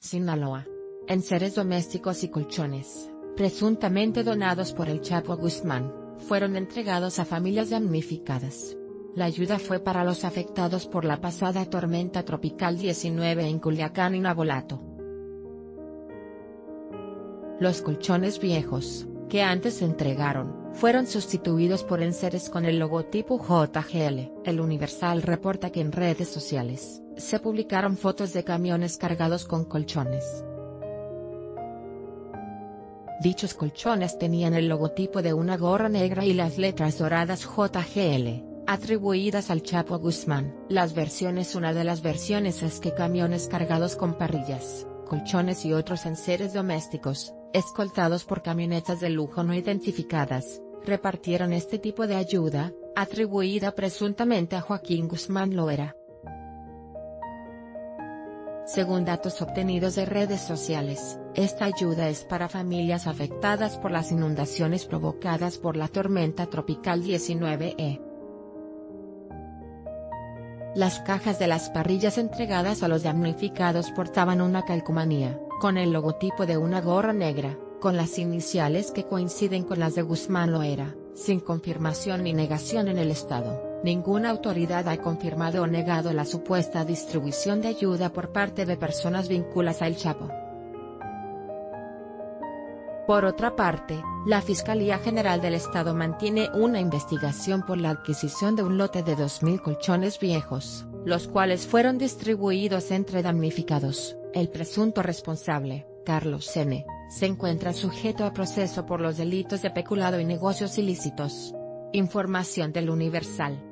Sinaloa. Enseres domésticos y colchones, presuntamente donados por el Chapo Guzmán, fueron entregados a familias damnificadas. La ayuda fue para los afectados por la pasada tormenta tropical 19 en Culiacán y Nabolato. Los colchones viejos, que antes se entregaron, fueron sustituidos por enseres con el logotipo JGL. El Universal reporta que en redes sociales, se publicaron fotos de camiones cargados con colchones. Dichos colchones tenían el logotipo de una gorra negra y las letras doradas JGL, atribuidas al Chapo Guzmán. Las versiones Una de las versiones es que camiones cargados con parrillas, colchones y otros enseres domésticos, escoltados por camionetas de lujo no identificadas, repartieron este tipo de ayuda, atribuida presuntamente a Joaquín Guzmán Loera. Según datos obtenidos de redes sociales, esta ayuda es para familias afectadas por las inundaciones provocadas por la tormenta tropical 19E. Las cajas de las parrillas entregadas a los damnificados portaban una calcomanía, con el logotipo de una gorra negra, con las iniciales que coinciden con las de Guzmán Loera, sin confirmación ni negación en el Estado. Ninguna autoridad ha confirmado o negado la supuesta distribución de ayuda por parte de personas vinculadas al Chapo. Por otra parte, la Fiscalía General del Estado mantiene una investigación por la adquisición de un lote de 2.000 colchones viejos, los cuales fueron distribuidos entre damnificados. El presunto responsable, Carlos N., se encuentra sujeto a proceso por los delitos de peculado y negocios ilícitos. Información del Universal.